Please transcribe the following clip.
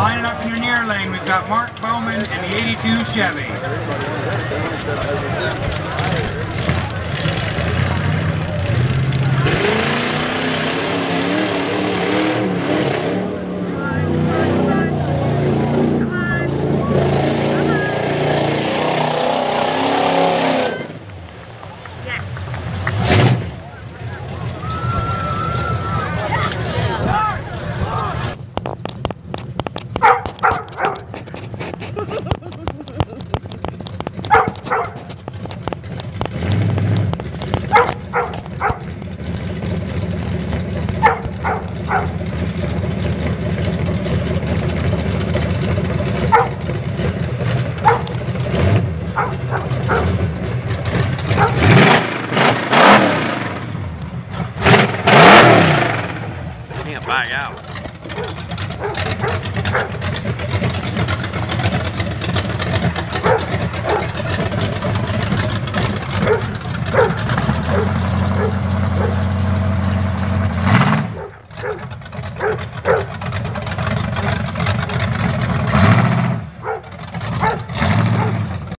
lining up in your near lane, we've got Mark Bowman and the 82 Chevy. Can't back out.